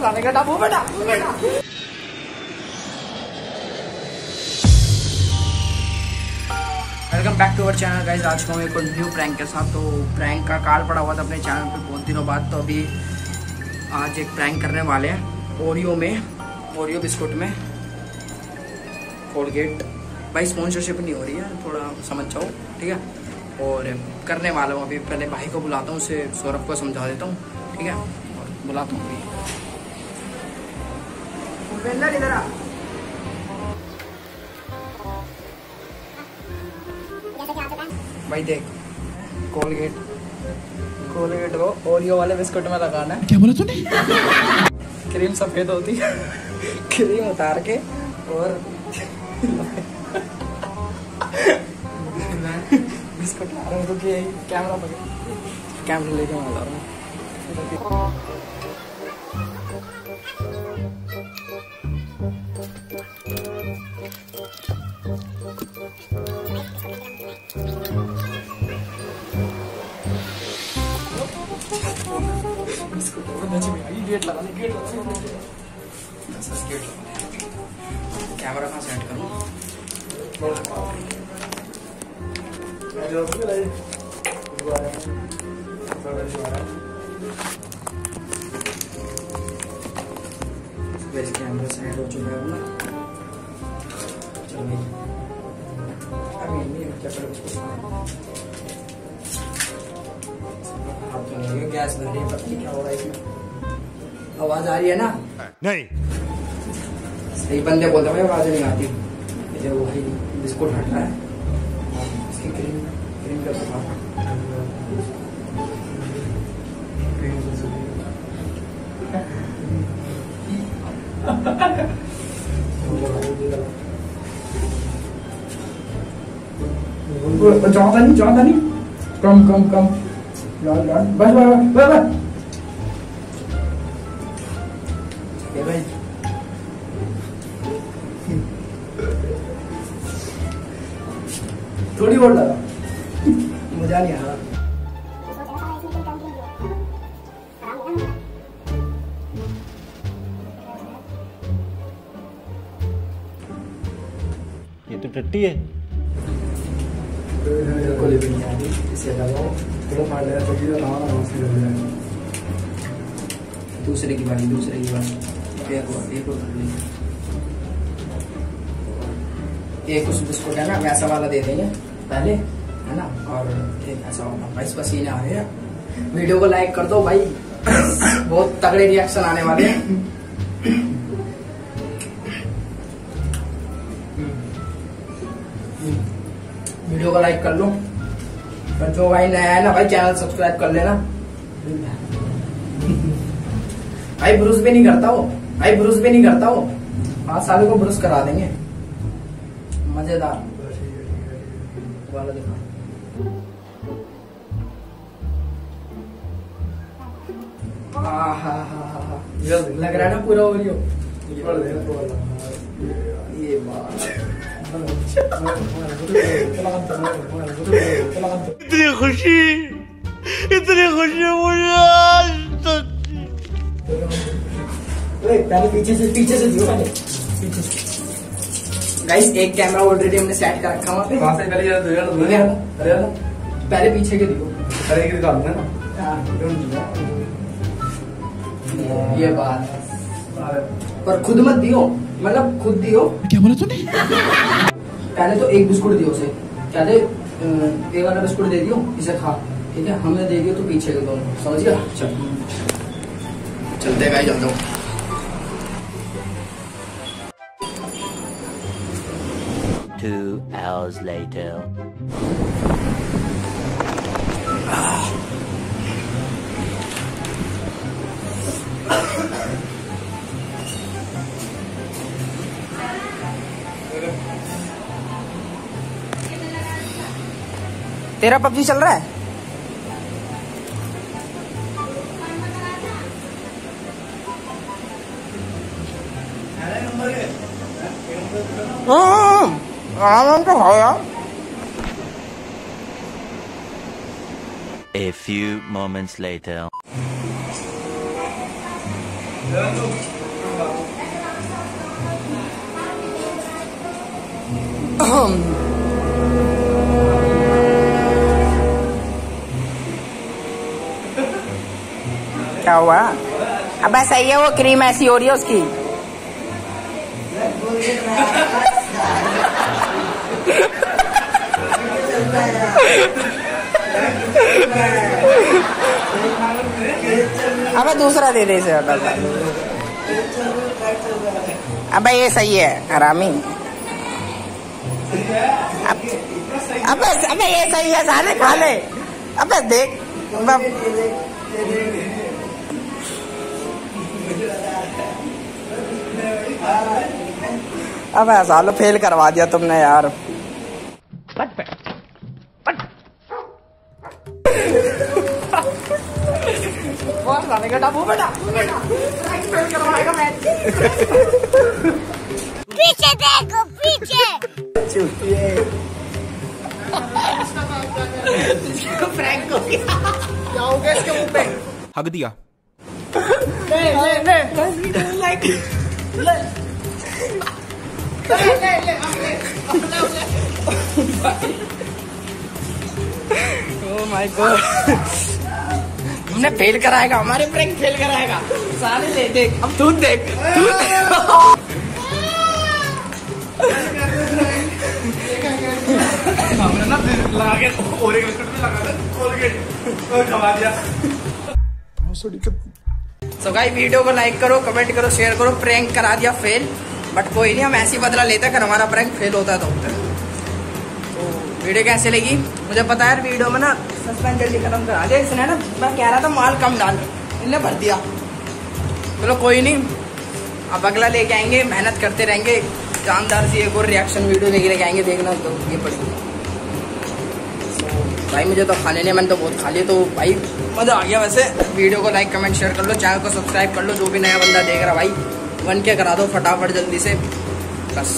लाने का डाबू बेटा बेटा welcome back to our channel guys आज को एक न्यू प्रैंक के साथ तो प्रैंक का कार्ड पड़ा हुआ था अपने चैनल पे बहुत दिनों बाद तो अभी आज एक प्रैंक करने वाले हैं ओरियो में ओरियो बिस्कुट में। कोलगेट भाई स्पॉन्सरशिप नहीं हो रही है, थोड़ा समझ जाओ, ठीक है? और करने वाला हूँ अभी, पहले भाई को बुलाता हूँ, उसे सौरभ को समझा देता हूँ, ठीक है? और बुलाता हूँ अभी। इधर आ। भाई देख कोलगेट कोलगेट को ओरियो वाले बिस्कुट में लगाना है। क्या बोला तूने? क्रीम सफ़ेद होती है। क्रीम उतार के और बिस्कुट ला रहा हूँ रुकिए कैमरा पकड़ कैमरा लेके मैं ला रहा हूँ। गेट लगा गेट लगा गेट लगाने कैमरा कहाँ सेट करूँ? वैसे कैमरा सेट हो चुका है ना। चलो भाई। अभी नहीं क्या करें हाथ तो गैस बन रही है, पता नहीं क्या हो रहा है इसमें। आवाज़ आ रही है ना? नहीं। सही बंदे बोलते भाई आवाज़ नहीं आती। ये जो भाई बिस्कुट हट रहा है इसकी क्रीम क्रीम का तो ज़्यादा नहीं ज़्यादा नहीं। कम कम कम। यार बस बस बस बस। थोड़ी और लगा मज़ा नहीं आ रहा। ये तो टट्टी है। बिल्कुल भी नहीं आ रही इसे लगाओ थोड़ा मार लेना चाहिए ना दूसरी लग जाएगी दूसरे की बारी दूसरे की बारी। एक और एक और एक उस बिस्कुट है ना वैसा वाला दे देंगे। पहले, है ना? और एक ऐसा वाला भाई पसीने आ रहे हैं। वीडियो को लाइक कर दो भाई। बहुत तगड़े रिएक्शन आने वाले हैं। वीडियो को लाइक कर लो। और जो भाई नया है ना, भाई चैनल सब्सक्राइब कर लेना। भाई ब्रुश भी नहीं करता वो। भाई ब्रुश भी नहीं करता वो। पाँच साल को ब्रुश करा देंगे। मज़ेदार। वाला दिखा। लग रहा है ना पूरा ओरियो ये बात इतनी खुशी। इतनी खुशी मुझे आज तक। पहले पीछे से पीछे से पीछे से। गाइस एक कैमरा ऑलरेडी हमने सेट कर रखा वहाँ पे। वहाँ से पहले ये दो यार दो यार अरे यार। पहले पीछे के दियो अरे एक निकाल ना? ये बात। पर खुद मत दियो। मतलब खुद दियो। क्या बोला तूने? पहले तो एक बिस्कुट दियो उसे। क्या दे? एक वाला बिस्कुट दे दियो इसे खा। ठीक है? हमने दे दियो तो पीछे के दोनों। समझ गया? चल। चलते गाइस चलते हो Two hours later. तेरा पबजी चल रहा है 가요? A few moments later. Um. Tawa. Aba saya oh, wa. अबे दूसरा दे दे इसे सा। ये सही है, हरामी। अब, अबे अबे ये सही है सारे खा ले। अबे देख, अब- अब ऐसा लो फेल करवा दिया तुमने यार। बेटा पीछे देखो पीछे। फ्रैंक हो गया क्या हो गया। इसके मुँह पे? हक दिया। ले ले ले। लाइक ले। ओह माय गॉड हमने फेल कराएगा, हमारे प्रैंक फेल कराएगा। सारे ले, देख, अब तू देख, तू हमने ना लगा के बिस्कुट भी लगा दे कोलगेट और खवा दिया सो गाइस वीडियो को लाइक करो कमेंट करो शेयर करो प्रैंक करा दिया फेल बट कोई नहीं, हम ऐसी बदला लेते अगर हमारा प्रैंक फेल होता तो। वीडियो कैसे लगी? मुझे पता है वीडियो में ना सस्पेंस जल्दी खत्म करा दिया इसने ना, मैं कह रहा था माल कम डाल, इनने भर दिया। चलो कोई नहीं, अब अगला लेके आएँगे, मेहनत करते रहेंगे। जानदार सी एक और रिएक्शन वीडियो लेके लेके आएँगे, देखना तो ये पड़ेगी। भाई मुझे तो खाने नहीं, मैंने तो बहुत खा लिया तो भाई मज़ा आ गया वैसे। वीडियो को लाइक कमेंट शेयर कर लो चैनल को सब्सक्राइब कर लो, जो भी नया बंदा देख रहा भाई वन के करा दो फटाफट जल्दी से। बस।